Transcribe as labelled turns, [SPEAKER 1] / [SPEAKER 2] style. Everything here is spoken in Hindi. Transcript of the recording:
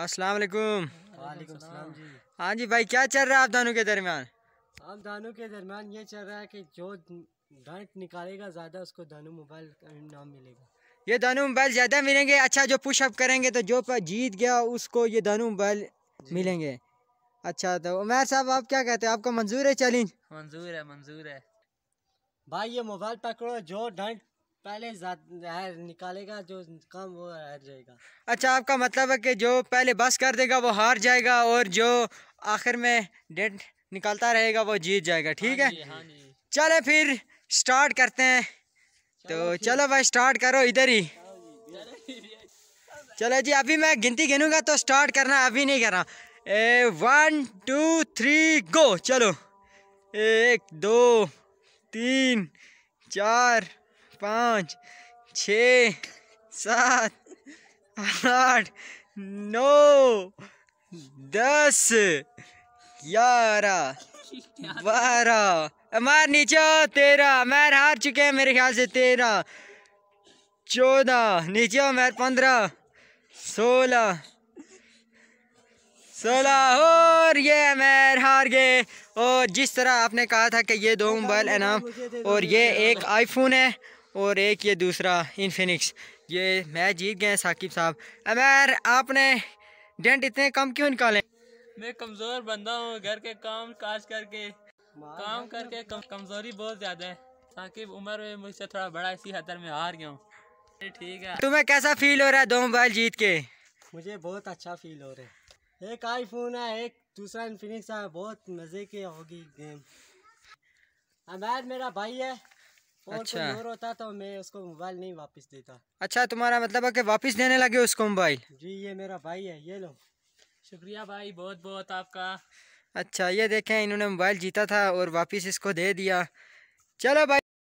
[SPEAKER 1] अस्सलाम वालेकुम।
[SPEAKER 2] वालेकुम सलाम जी।
[SPEAKER 1] हाँ जी भाई क्या चल रहा है आप दोनों के दरमियान?
[SPEAKER 2] आप दानों के दरमियान ये चल रहा है कि जो डांट निकालेगा ज़्यादा उसको दानू मोबाइल का इनाम मिलेगा।
[SPEAKER 1] ये दोनों मोबाइल ज़्यादा मिलेंगे? अच्छा जो पुशअप करेंगे तो जो जीत गया उसको ये दोनों मोबाइल मिलेंगे। अच्छा तो उमर साहब आप क्या कहते हैं? आपको मंजूर है चैलेंज
[SPEAKER 3] मंजूर है मंजूर है।
[SPEAKER 2] भाई ये मोबाइल पकड़ो जो डांट पहले है निकालेगा जो कम वो हार जाएगा।
[SPEAKER 1] अच्छा आपका मतलब है कि जो पहले बस कर देगा वो हार जाएगा और जो आखिर में डेट निकालता रहेगा वो जीत जाएगा ठीक है
[SPEAKER 3] हाँ?
[SPEAKER 1] चले फिर स्टार्ट करते हैं। तो चलो भाई स्टार्ट करो इधर ही। चलो जी अभी मैं गिनती गिनूँगा तो स्टार्ट करना अभी नहीं करना। A one two three go चलो। एक दो तीन चार पाँच छ सात आठ नौ दस ग्यारह बारह। हमार नीचे तेरह। मैर हार चुके हैं मेरे ख्याल से तेरह चौदह। नीचे मैर पंद्रह सोलह सोलह। और ये मैर हार गए। और जिस तरह आपने कहा था कि ये दो मोबाइल इनाम और ये एक आईफोन है और एक ये दूसरा इनफिनिक्स ये मैच जीत गए हैं साकिब साहब। अमैर आपने डेंट इतने कम क्यों निकाले?
[SPEAKER 3] मैं कमज़ोर बंदा हूँ घर के काम काज करके। काम करके कम, कमज़ोरी बहुत ज़्यादा है। साकिब उम्र में मुझसे थोड़ा बड़ा इसी हतर में हार गया हूँ। ठीक है।
[SPEAKER 1] तुम्हें कैसा फील हो रहा है दो मोबाइल जीत के?
[SPEAKER 2] मुझे बहुत अच्छा फील हो रहा है। एक आईफोन है एक दूसरा इन्फिनिक्स है। बहुत मज़े की होगी गेम अमैर मेरा भाई है।
[SPEAKER 1] अच्छा।
[SPEAKER 2] और होता तो मैं उसको मोबाइल नहीं वापस देता।
[SPEAKER 1] अच्छा तुम्हारा मतलब है कि वापस देने लगे उसको मोबाइल?
[SPEAKER 2] जी ये मेरा भाई है ये लो।
[SPEAKER 3] शुक्रिया भाई बहुत बहुत आपका।
[SPEAKER 1] अच्छा ये देखें इन्होंने मोबाइल जीता था और वापस इसको दे दिया। चलो भाई।